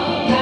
Oh,